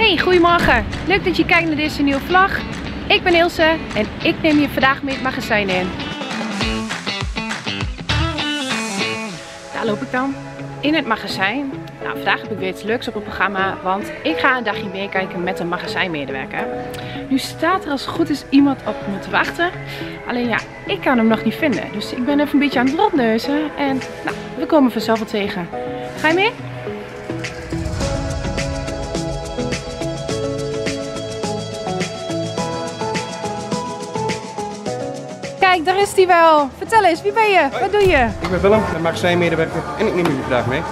Hey, goedemorgen. Leuk dat je kijkt naar deze nieuwe vlog. Ik ben Ilse en ik neem je vandaag mee het magazijn in. Daar loop ik dan. In het magazijn. Nou, vandaag heb ik weer iets leuks op het programma, want ik ga een dagje meekijken met een magazijnmedewerker. Nu staat er als het goed is iemand op me te wachten. Alleen ja, ik kan hem nog niet vinden. Dus ik ben even een beetje aan het rondneuzen en nou, we komen vanzelf wel tegen. Ga je mee? Kijk, daar is hij wel. Vertel eens, wie ben je? Wat doe je? Ik ben Willem, de magazijnmedewerker en ik neem jullie vandaag mee.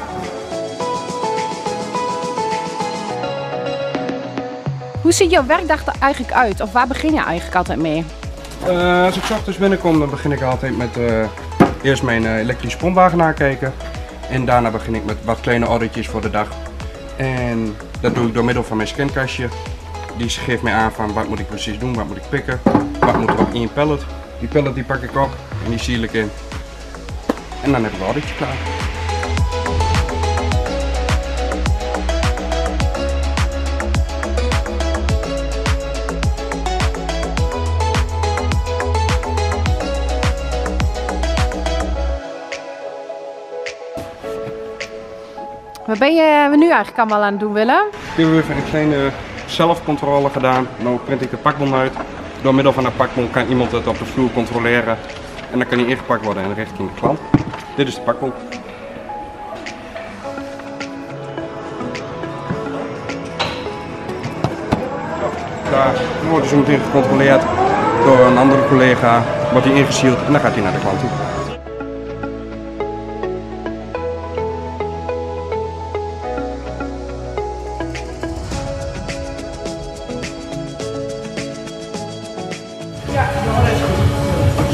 Hoe ziet jouw werkdag er eigenlijk uit? Of waar begin je eigenlijk altijd mee? Uh, als ik 's ochtends binnenkom, dan begin ik altijd met uh, eerst mijn uh, elektrische pompwagen nakijken. En daarna begin ik met wat kleine ordertjes voor de dag. En dat doe ik door middel van mijn scankastje. Die geeft mij aan van wat moet ik precies doen, wat moet ik pikken, wat moet er op één pallet. Die pallet die pak ik op en die ziel ik in. En dan heb ik een klaar. Wat ben je nu eigenlijk allemaal aan het doen, Willem? Ik heb even een kleine zelfcontrole gedaan. Nu print ik de pakbon uit. Door middel van een pakbon kan iemand het op de vloer controleren. En dan kan hij ingepakt worden in richting de klant. Dit is de pakbon. Daar wordt hij zo meteen gecontroleerd door een andere collega. Wordt hij ingesield en dan gaat hij naar de klant toe. Ja, dat is goed.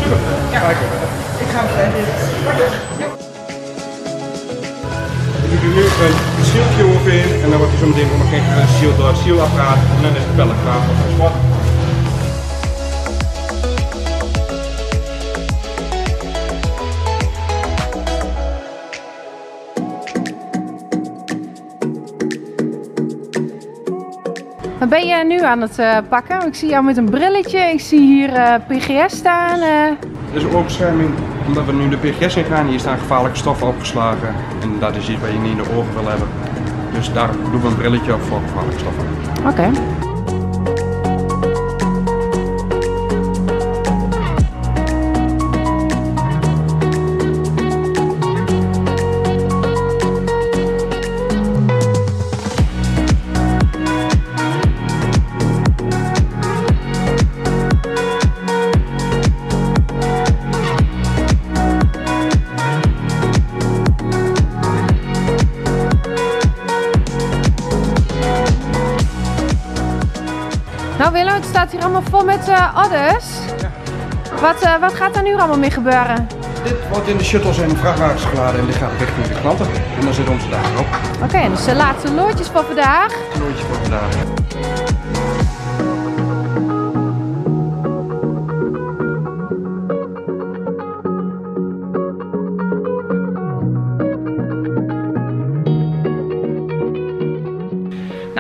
Super. Ja. Ik ga hem verder. Ik doe nu een zieltje overheen en dan wordt hij zo meteen nog een ziel door het en dan is de pellet klaar voor transport. Wat ben je nu aan het uh, pakken? Ik zie jou met een brilletje, ik zie hier uh, PGS staan. Uh... Dit is een oogbescherming, omdat we nu de PGS in gaan. Hier staan gevaarlijke stoffen opgeslagen en dat is iets wat je niet in de ogen wil hebben. Dus daar doen we een brilletje op voor gevaarlijke stoffen. Oké. Okay. Het staat hier allemaal vol met uh, odders. Ja. Wat, uh, wat gaat er nu allemaal mee gebeuren? Dit wordt in de shuttles en vrachtwagens geladen en dit gaat richting de klanten. En dan zit onze dagen op. Oké, okay, dus de laatste loodjes voor vandaag. Loodjes voor vandaag.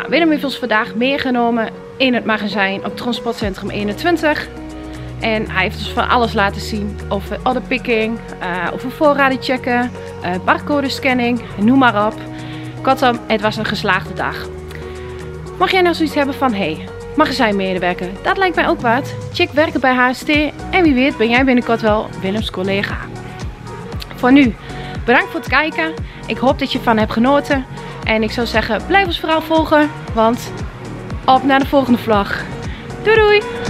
Nou, Willem heeft ons vandaag meegenomen in het magazijn op Transportcentrum 21. En hij heeft ons van alles laten zien over orderpicking, uh, over voorraden checken, uh, barcode scanning, noem maar op. Kortom, het was een geslaagde dag. Mag jij nou zoiets hebben van, hé, hey, magazijnmedewerker, dat lijkt mij ook wat. Check werken bij HST en wie weet ben jij binnenkort wel Willems collega. Voor nu, bedankt voor het kijken. Ik hoop dat je ervan hebt genoten. En ik zou zeggen, blijf ons vooral volgen, want op naar de volgende vlog. Doei doei!